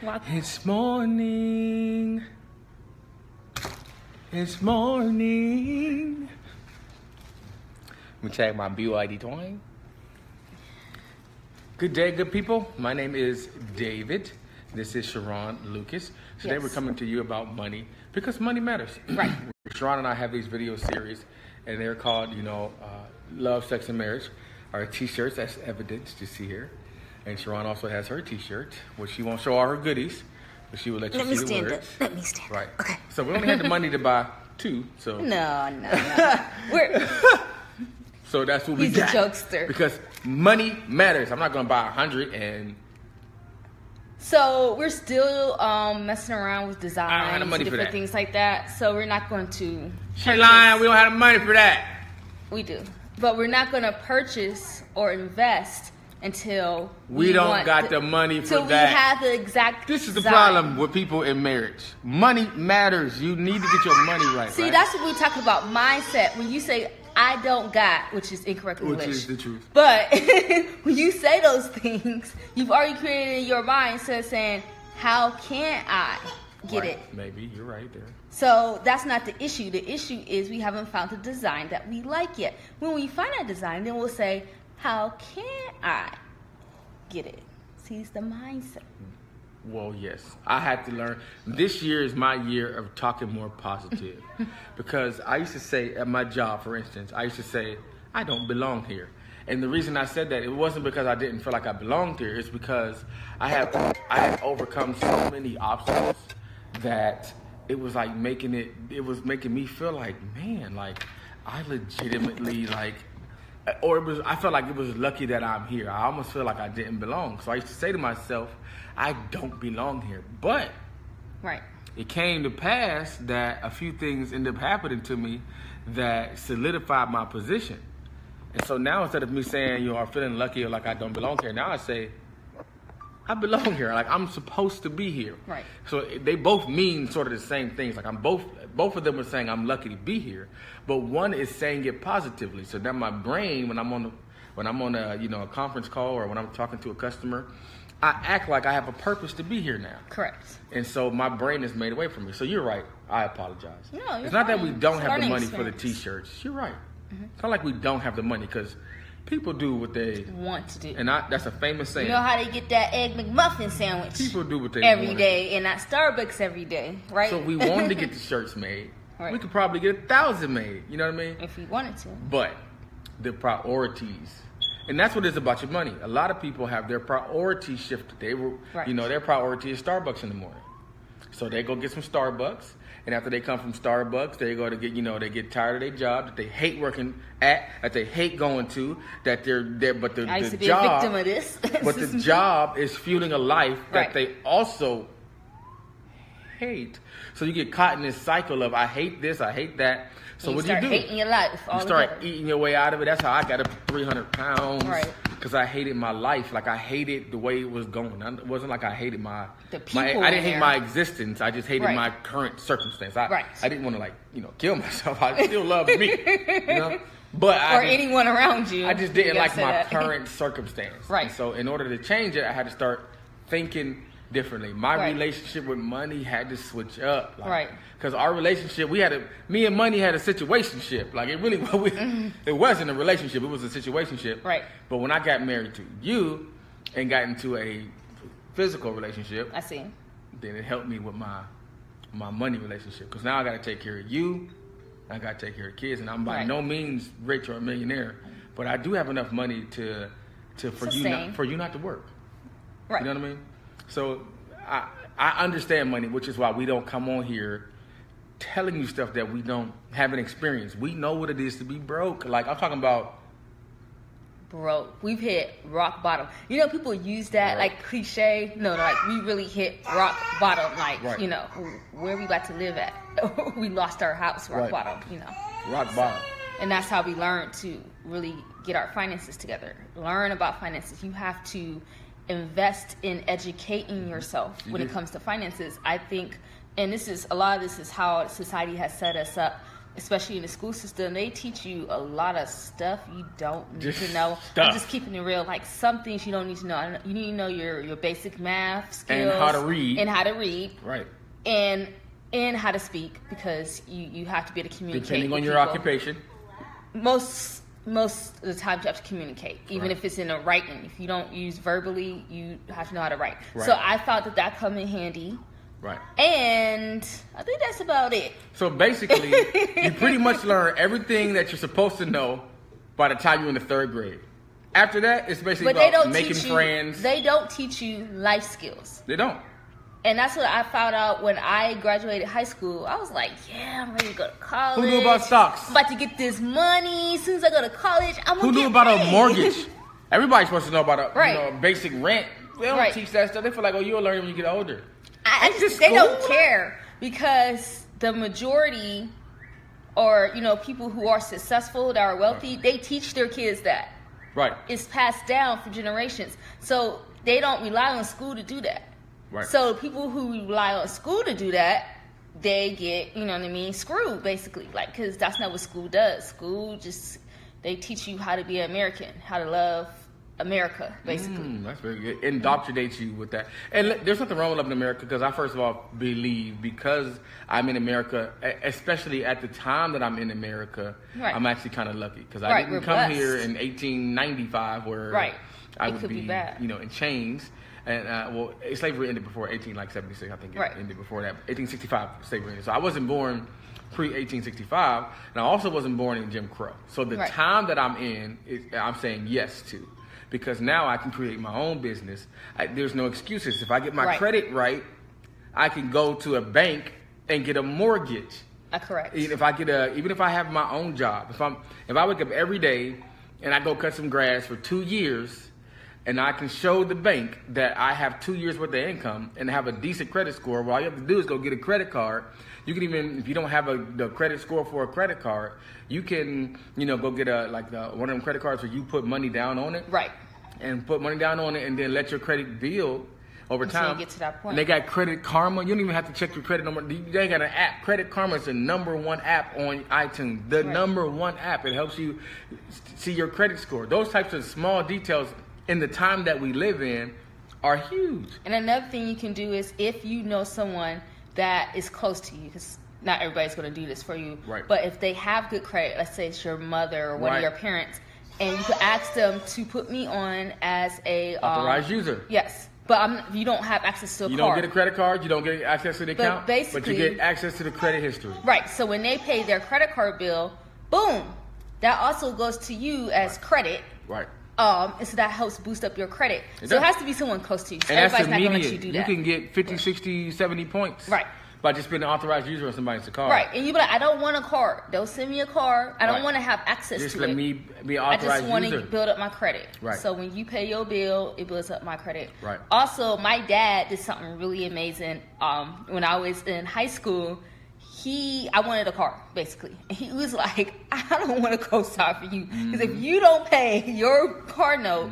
What? It's morning. It's morning. Let me tag my BYD twine. Good day, good people. My name is David. This is Cherron Lucas. Today Yes. we're coming to you about money because money matters. Right. Cherron and I have these video series, and they're called, you know, uh, Love, Sex, and Marriage. Our T-shirts, that's evidence you see here. And Sharon also has her T-shirt, which she won't show all her goodies, but she will let you Let me see the stand up. Let me stand Right. up. Okay. So we only had the money to buy two, so No, no, no. We're so that's what we got. He's a jokester. Because money matters. I'm not gonna buy a hundred and so we're still um, messing around with I designs, don't have the money for different that. things like that. So we're not going to. she lying. We don't have the money for that. We do, but we're not going to purchase or invest until We, don't want got the money for Till we that. have the exact. this is the design. problem with people in marriage. Money matters. You need to get your money right. See, right? that's what we talk about mindset. When you say "I don't got," which is incorrect English. which is the truth. But when you say those things, you've already created in your mind of saying, How can I get Right. it? Maybe you're right there. So that's not the issue. The issue is we haven't found the design that we like yet. When we find that design, then we'll say, How can I get it? See, it's the mindset. Well, yes, I had to learn. This year is my year of talking more positive, because I used to say at my job, for instance, I used to say I don't belong here, and the reason I said that it wasn't because I didn't feel like I belonged here. It's because I have I have overcome so many obstacles that it was like making it. It was making me feel like man, like I legitimately like or it was I felt like it was lucky that I'm here. I almost feel like I didn't belong. So I used to say to myself, I don't belong here. But Right. it came to pass that a few things ended up happening to me that solidified my position. And so now instead of me saying, you know, I'm feeling lucky or like I don't belong here, now I say, I belong here. Like I'm supposed to be here. Right. So they both mean sort of the same things. Like I'm both both of them are saying I'm lucky to be here, but one is saying it positively. So that my brain, when I'm on the, when I'm on a you know a conference call or when I'm talking to a customer, I act like I have a purpose to be here now. Correct. And so my brain is made away from me. So you're right. I apologize. No, you're it's not that we don't It's have the money for the t-shirts. You're right. Mm-hmm. It's not like we don't have the money because people do what they Want to do. and I, that's a famous saying. you know how they get that egg McMuffin sandwich people do what they every want. day and at Starbucks every day, right? So we wanted to get the shirts made. Right. We could probably get a thousand made. You know what I mean? if we wanted to. But the priorities, and that's what it's about your money. A lot of people have their priorities shifted. They were, Right. you know, their priority is Starbucks in the morning. So they go get some Starbucks, and after they come from Starbucks, they go to get, you know, they get tired of their job that they hate working at, that they hate going to, that they're there, but the, the to be job, a victim of this. but the job is fueling a life that Right. they also hate. So you get caught in this cycle of I hate this, I hate that. So you what do you do? hating your life. you start eating your way out of it. That's how I got up to 300 pounds. Right. Because I hated my life. Like I hated the way it was going. I- It wasn't like I hated my. The my I didn't in hate my existence. I just hated Right. my current circumstance. I, Right. I didn't want to like you know kill myself. I still love me. You know. But I or just- anyone around you. I just didn't like my that. current circumstance. Right. And so in order to change it, I had to start thinking differently. My Right. relationship with money had to switch up. Like, Right. Because our relationship, we had a me and money had a situationship. Like it really, we, it wasn't a relationship. It was a situationship. Mm-hmm. Right. But when I got married to you, and got into a physical relationship, I see. then it helped me with my my money relationship because now I got to take care of you, I got to take care of kids, and I'm by Right. no means rich or a millionaire, but I do have enough money to to for you not, for you not to work. Right. You know what I mean? So I I understand money, which is why we don't come on here telling you stuff that we don't haven't experienced. We know what it is to be broke. Like I'm talking about. broke. We've hit rock bottom. You know, people use that Right. like cliche. No, no, like we really hit rock bottom. Like Right. you know, where we about to live at. we lost our house, rock Right. bottom. You know, Rock bottom. and that's how we learn to really get our finances together. Learn about finances. You have to invest in educating mm-hmm. yourself You when it comes to finances. I think, and this is a lot of this is how society has set us up especially in the school system, they teach you a lot of stuff you don't need Just to know. stuff. I'm just keeping it real. Like some things you don't need to know. You need to know your your basic math skills And how to read. and how to read Right. and and how to speak because you you have to be able to communicate. Depending on your people. occupation. most most of the time you have to communicate even Right. if it's in a writing if you don't use verbally you have to know how to write Right. so i thought that that come in handy Right. and i think that's about it So basically, you pretty much learn everything that you're supposed to know by the time you're in the third grade. After that, it's basically but they about don't making you friends. they don't teach you life skills they don't. And that's what i found out when i graduated high school i was like yeah i'm ready to go to college Who knew about stocks? I'm about to get this money as soon as i go to college i'm gonna Who knew get about a mortgage? Everybody's supposed to know about a Right. you know, basic rent. They don't Right. teach that stuff. They feel like, oh, you'll learn when you get older. I, I just, just they don't care because the majority, or you know, people who are successful that are wealthy, they teach their kids that Right. it's passed down for generations. So they don't rely on school to do that. Right. So people who rely on school to do that, they get you know what I mean screwed basically, like because that's not what school does. School just they teach you how to be an American, how to love America, basically. Mm, that's very good. Indoctrinates you with that. And there's nothing wrong with loving America because I, first of all, believe because I'm in America, especially at the time that I'm in America, Right. I'm actually kind of lucky because I Right, didn't come blessed. here in 1895 where Right. I It would could be be, bad. you know, in chains. And uh, well, slavery ended before 18 like 76. I think it Right. ended before that. 1865 slavery ended. So I wasn't born pre 1865, and I also wasn't born in Jim Crow. So the Right. time that I'm in, is, I'm saying yes to, because now I can create my own business. I, there's no excuses. If I get my Right. credit right, I can go to a bank and get a mortgage. Uh, correct. Even if I get a, even if I have my own job, if I'm, if I wake up every day and I go cut some grass for two years, and I can show the bank that I have two years worth of income and have a decent credit score, well, all you have to do is go get a credit card. You can even, if you don't have a the credit score for a credit card, you can, you know, go get a like the, one of them credit cards where you put money down on it right. and put money down on it and then let your credit build over Until you time. get to that point. And they got Credit Karma. You don't even have to check your credit number. They got an app. Credit Karma is the number one app on iTunes. The Right. number one app. It helps you see your credit score. Those types of small details in the time that we live in are huge. And another thing you can do is if you know someone that is close to you, because not everybody's going to do this for you. Right. But if they have good credit, let's say it's your mother or one Right. of your parents, and you could ask them to put me on as a um, Authorized user. Yes, but I'm, you don't have access to a You card. don't get a credit card. You don't get access to the But account. but you get access to the credit history. Right. So when they pay their credit card bill, boom, that also goes to you as credit. Right. Um, and so that helps boost up your credit. It so it has to be someone close to you. And that's everybody's not going to let you do You can get 50, 60, 70 points. Right. By just being an authorized user on somebody's card. Right, and you be like, I don't want a card. Don't send me a card. I don't Right. want to have access to it. Just to let it. me be an I just want to build up my credit. Right. So when you pay your bill, it builds up my credit. Right. Also, my dad did something really amazing. Um, when I was in high school, he I wanted a car basically. And he was like, I don't want to co-sign for you because Mm-hmm. if you don't pay your car note.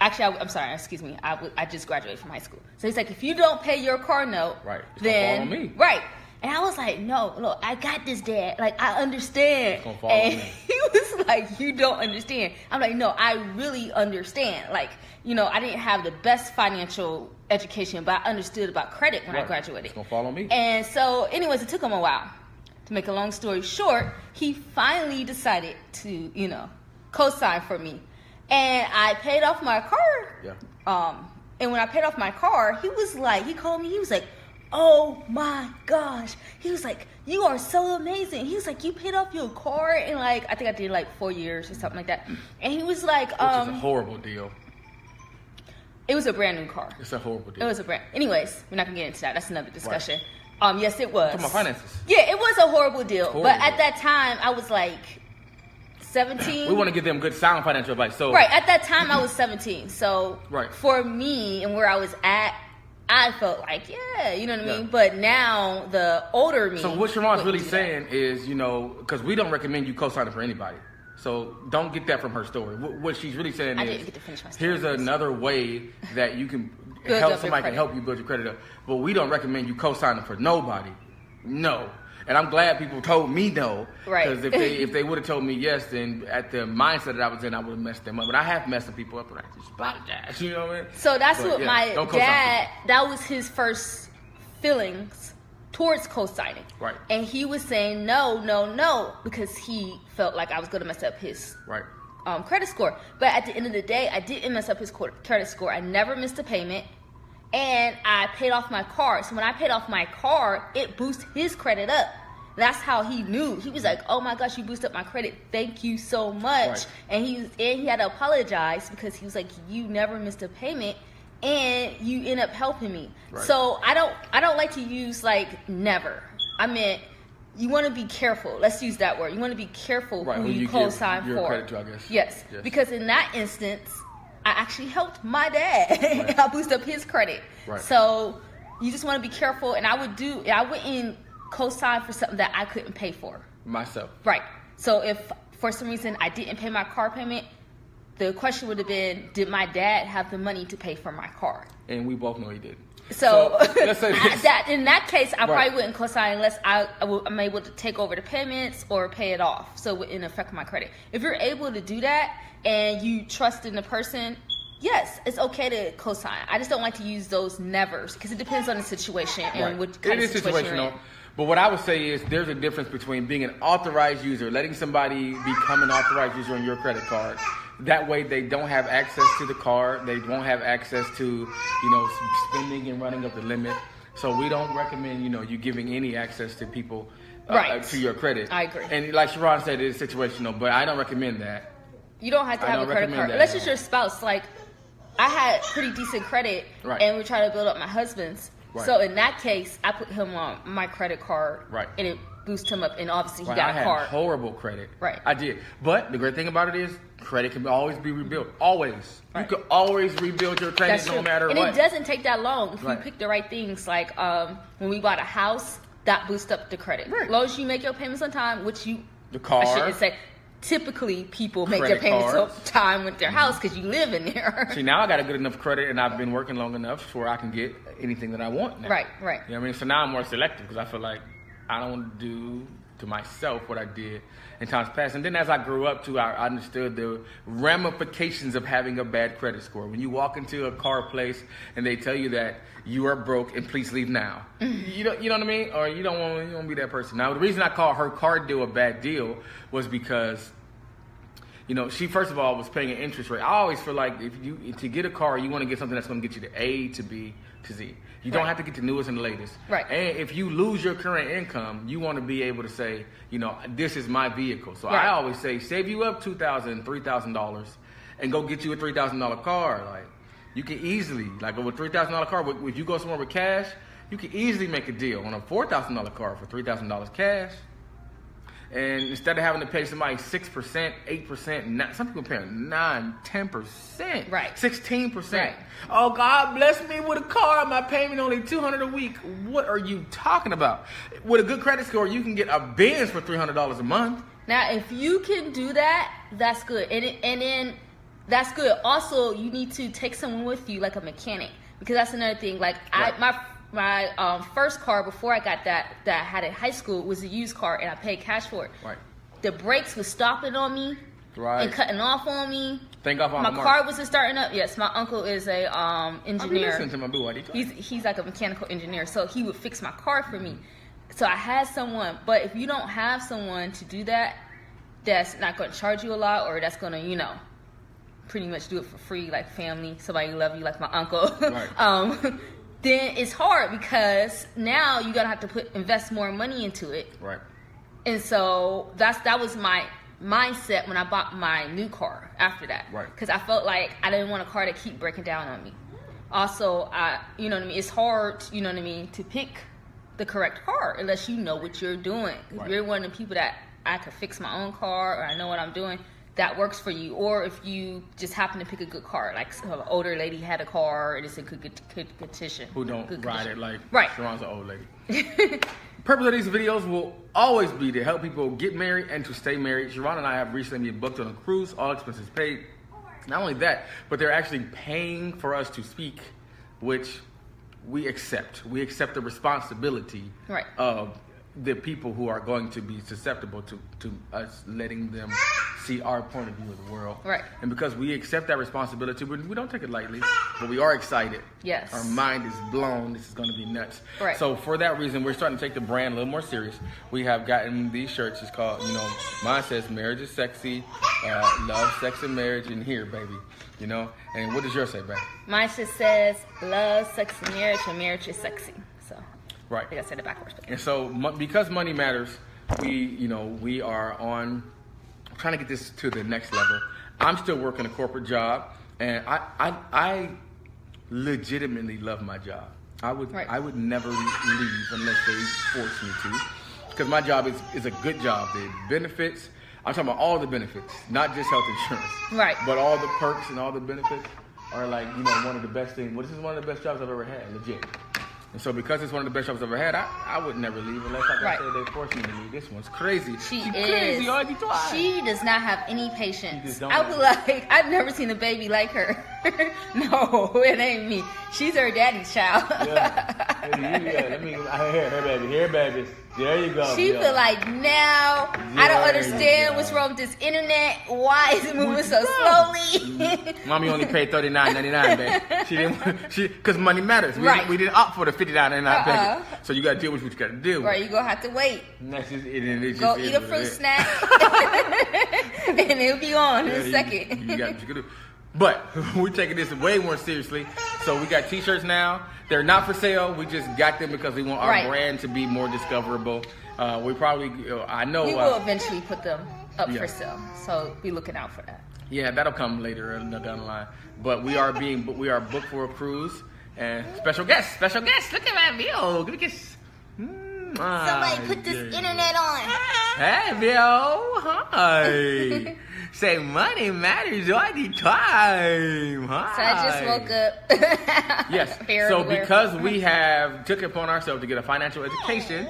Actually, I, am sorry. Excuse me. I, w- I just graduated from high school, so he's like, if you don't pay your car note, Right. It's then fall on me. right. And I was like, no, look, I got this, Dad. Like, I understand. gonna fall on and me. he was like, you don't understand. I'm like, no, I really understand. Like, you know, I didn't have the best financial education, but I understood about credit when I graduated. It's gonna fall on me. And so, anyways, it took him a while. To make a long story short, he finally decided to, you know, co-sign for me, and I paid off my car. Yeah. Um, and when I paid off my car, he was like, he called me. He was like, "Oh my gosh!" He was like, "You are so amazing." He was like, "You paid off your car in like I think I did like four years or something like that." And he was like, Which is a um, horrible deal. "It was a brand new car. It's a horrible deal. It was a brand." Anyways, we're not gonna get into that. That's another discussion. Um, yes, it was. Talking about finances. Yeah, it was a horrible deal. Horrible But at that time, I was like 17. We want to give them good sound financial advice. So Right, at that time, I was 17. So Right. for me and where I was at, I felt like, yeah, you know what I mean? Yeah. But now, the older me. So what Cherron's really saying is, you know, because we don't recommend you co-signing for anybody. So don't get that from her story. What, what she's really saying I is, didn't get to finish my story. here's another way that you can help somebody can help you build your credit up. But we don't recommend you co-signing for nobody. No. And I'm glad people told me no. Right. Because if they if they would have told me yes, then at the mindset that I was in, I would have messed them up. But I have messed some people up, and I just apologize. You know what I mean? So that's But, what yeah, my dad. That was his first feelings towards co-signing. Right. And he was saying no, no, no because he felt like I was going to mess up his. Right. um, credit score. But at the end of the day, I didn't mess up his credit score. I never missed a payment, and I paid off my car. So when I paid off my car, it boosted his credit up. That's how he knew. He was like, "Oh my gosh, you boosted up my credit. Thank you so much." Right. And he was, and he had to apologize because he was like, "You never missed a payment." And you end up helping me. Right. So I don't I don't like to use like never. I meant you want to be careful. Let's use that word. You want to be careful Right, who who you, you co-sign your for. credit to, I guess. Yes. Yes. Because in that instance, I actually helped my dad. Right. I boosted up his credit. Right. So you just want to be careful. And I would do. I wouldn't co-sign for something that I couldn't pay for. Myself. Right. So if for some reason I didn't pay my car payment, the question would have been, did my dad have the money to pay for my car? And we both know he did. So, say I- that in that case, I Right. probably wouldn't co-sign unless I, I w- I'm able to take over the payments or pay it off, so it wouldn't affect my credit. If you're able to do that and you trust in the person, yes, it's okay to co-sign. I just don't like to use those nevers because it depends on the situation and Right. what kind it of is situation you're situational. in. But what I would say is there's a difference between being an authorized user, letting somebody become an authorized user on your credit card. That way they don't have access to the card. They won't have access to, you know, spending and running up the limit. So we don't recommend, you know, you giving any access to people uh, Right. to your credit. I agree. And like Cherron said, it is situational, but I don't recommend that. You don't have to have a credit card unless it's your spouse. Like I had pretty decent credit, Right. and we trying to build up my husband's. Right. So in that case, I put him on my credit card, Right. and it boosted him up, and obviously he Right, got I a had card. horrible credit. Right. I did. But the great thing about it is credit can always be rebuilt. Always. Right. You can always rebuild your credit That's no true. matter and what. And it doesn't take that long if Right. you pick the right things. Like um, when we bought a house, that boosts up the credit. Right. As long as you make your payments on time, which you The car. I shouldn't say. Typically, people make Credit their payments on time with their house because you live in there. See, now I got a good enough credit and I've been working long enough where I can get anything that I want now. Right, right. You know what I mean? So now I'm more selective because I feel like I don't want to do to myself what I did in times past. And then as I grew up too, I understood the ramifications of having a bad credit score. When you walk into a car place and they tell you that you are broke and please leave now, mm-hmm. you don't, you know what I mean? Or you don't want you don't be that person. Now the reason I call her car deal a bad deal was because you know, she first of all was paying an interest rate. I always feel like if you to get a car, you want to get something that's going to get you to A to B to Z. You don't Right. have to get the newest and the latest. Right. And if you lose your current income, you want to be able to say, you know, this is my vehicle. So Right. I always say, save you up two thousand, three thousand dollars, and go get you a three thousand dollar car. Like you can easily, like with three thousand dollar car, if you go somewhere with cash, you can easily make a deal on a four thousand dollar car for three thousand dollars cash. And instead of having to pay somebody six percent, eight percent, some people pay nine, ten percent, Right. sixteen percent. Right. Oh, God bless me with a car. My payment only two hundred a week. What are you talking about? With a good credit score, you can get a Benz for three hundred dollars a month. Now, if you can do that, that's good. And it, and then that's good. Also, you need to take someone with you, like a mechanic, because that's another thing. Like Right. I, my my um, first car before I got that that I had in high school was a used car, and I paid cash for it. Right. The brakes was stopping on me Right. and cutting off on me. Thank God for My car Mark. wasn't starting up. Yes, my uncle is a um, I engineer. listening to my boo. He's he's like a mechanical engineer, so he would fix my car for me. So I had someone, but if you don't have someone to do that, that's not going to charge you a lot, or that's going to you know, pretty much do it for free, like family, somebody who love you, like my uncle. Right. um, then it's hard because now you're gonna have to put invest more money into it, Right. and so that's that was my mindset when I bought my new car after that. Right. Because I felt like I didn't want a car to keep breaking down on me. Also, I you know what I mean. It's hard, you know what I mean, to pick the correct car unless you know what you're doing. If you're one of the people that I could fix my own car or I know what I'm doing. That works for you, or if you just happen to pick a good car, like an older lady had a car and it's a good, good, good condition. Who don't good ride condition. it like Right. Cherron's an old lady. purpose of these videos will always be to help people get married and to stay married. Cherron and I have recently been booked on a cruise, all expenses paid. Not only that, but they're actually paying for us to speak, which we accept. We accept the responsibility Right. of the people who are going to be susceptible to, to us letting them see our point of view of the world. Right. And because we accept that responsibility, we, we don't take it lightly, but we are excited. Yes. Our mind is blown. This is going to be nuts. Right. So for that reason, we're starting to take the brand a little more serious. We have gotten these shirts. It's called, you know, mine says "Marriage is sexy, uh, love, sex, and marriage in here, baby." You know. And what does yours say, baby? Mine just says love, sex, and marriage, and marriage is sexy. Right. I think I said it backwards. But And so, because money matters, we, you know, we are on trying to get this to the next level. I'm still working a corporate job, and I, I, I legitimately love my job. I would, Right. I would never leave unless they force me to, because my job is is a good job. The benefits. I'm talking about all the benefits, not just health insurance. Right. But all the perks and all the benefits are like, you know, one of the best things. Well, this is one of the best jobs I've ever had, legit. And so because it's one of the best jobs I've ever had, I, I would never leave unless like Right. I said they forced me to leave. This one's crazy. she She is. crazy. She does not have any patience. I it. like, I've never seen a baby like her. no, it ain't me. She's her daddy's child. yeah. Let me, here, here, baby, here, baby. There you go. She yeah. feel like now I don't understand what's wrong with this internet. Why is it moving so slowly? Mm-hmm. Mommy only paid thirty nine ninety nine, babe. She didn't. She because money matters. We, Right. we didn't opt for the fifty nine ninety nine Uh-uh. package. So you got to deal with what you got to deal with. right, you gonna have to wait. That's just it. And it Go eat a it fruit snack, and it'll be on Yeah, in a second. You, got what you can do. But we're taking this way more seriously. So we got t-shirts now. They're not for sale. We just got them because we want our Right. brand to be more discoverable. Uh, we probably, uh, I know, we will uh, eventually put them up Yeah. for sale, so be looking out for that. yeah, that'll come later uh, down the line. But we are being, we are booked for a cruise and special guest, special guest. Look at that view. Look at this. Mm, ah, yeah. Internet on. Hey, Bill. Hi. Say money matters all the time. Hi. So I just woke up. Yes. So because we have took it upon ourselves to get a financial education,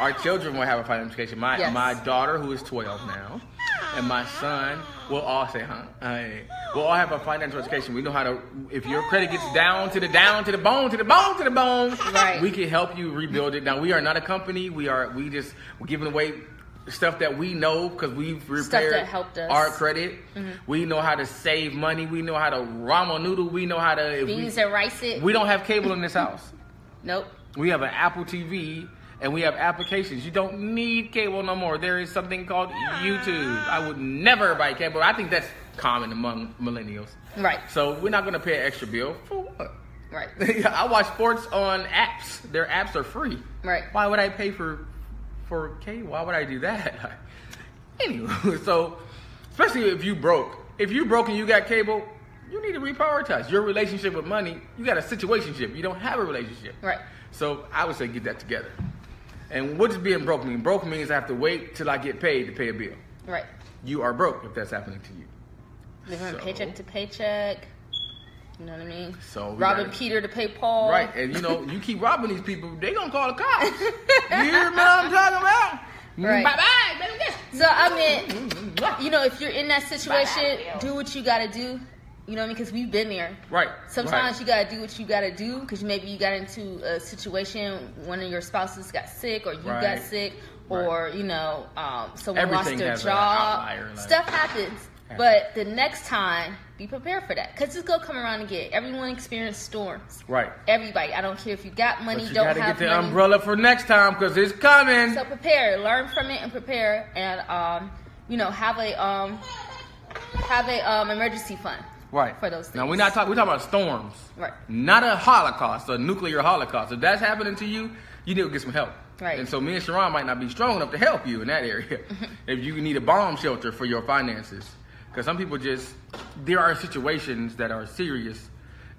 our children will have a financial education. My Yes. my daughter, who is 12 now, and my son will all say, huh? Hey. We'll all have a financial education. We know how to, if your credit gets down to the down to the bone, to the bone, to the bone, Right. we can help you rebuild it. Now, we are not a company. We are, we just, we're giving away stuff that we know because we've repaired that helped us. Mm-hmm. our credit. We know how to save money. We know how to ramen noodle. We know how to, if we, Beans and rice it. we don't have cable in this house. nope. We have an Apple TV and we have applications. You don't need cable no more. There is something called YouTube. I would never buy cable. I think that's common among millennials. Right. So we're not going to pay an extra bill for what? Right. I watch sports on apps. Their apps are free. Right. Why would I pay for for cable? Why would I do that? anyway, so especially if you broke. If you broke and you got cable, you need to reprioritize your relationship with money. You got a situationship. You don't have a relationship. Right. So I would say get that together. And what does being broke mean? Broke means I have to wait till I get paid to pay a bill. Right. You are broke if that's happening to you. Living So- paycheck to paycheck. You know what I mean? So robbing gotta- Peter to pay Paul. Right, and you know, you keep robbing these people, they gonna call the cops. you hear me what I'm? Right. Bye bye, So I mean, you know, if you're in that situation, do what you gotta do. You know what I mean? Because we've been there. Right. Sometimes right. you gotta do what you gotta do because maybe you got into a situation one of your spouses got sick or you got sick or you know um, someone Everything lost their job. outlier, like- Stuff happens, but the next time be prepared for that because it's gonna come around again. Everyone experiences storms. Right. Everybody. I don't care if you got money, But you don't gotta have get the money. umbrella for next time because it's coming. So prepare, learn from it, and prepare, and um, you know, have a um, have a um, emergency fund. right. For those things. Now we're not talking. We're talking about storms. Right. Not a holocaust, a nuclear holocaust. If that's happening to you, you need to get some help. Right. And so me and Cherron might not be strong enough to help you in that area. if you need a bomb shelter for your finances, because some people just there are situations that are serious,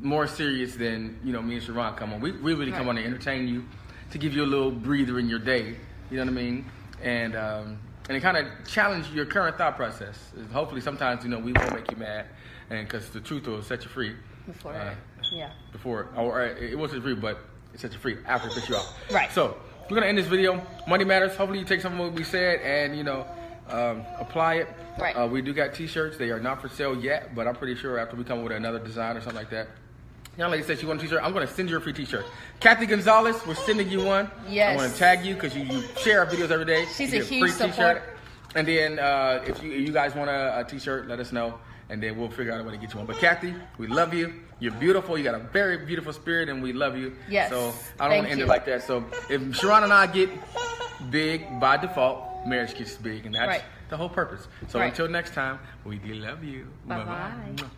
more serious than you know me and Cherron come on. We we really come on to entertain you, to give you a little breather in your day. You know what I mean? And um, and it kind of challenge your current thought process. Hopefully, sometimes you know we won't make you mad, and because the truth will set you free. Before, Uh, yeah. before, or it wasn't free, but it set you free after it pissed you off. Right. So we're gonna end this video. Money matters. Hopefully, you take some of what we said and you know um, apply it. Right. Uh, we do got T-shirts. They are not for sale yet, but I'm pretty sure after we come up with another design or something like that, Young lady said she wants a t-shirt. I'm going to send you a free t-shirt. Kathy Gonzalez, we're sending you one. Yes. I want to tag you because you, you share our videos every day. She's a huge supporter. And then uh, if you if you guys want a, a t-shirt, let us know, and then we'll figure out a way to get you one. But Kathy, we love you. You're beautiful. You got a very beautiful spirit, and we love you. Yes. So I don't want to end you. it like that. So if Cherron and I get big by default, marriage gets big, and that's Right. the whole purpose. So Right. until next time, we do love you. Bye-bye. Bye-bye.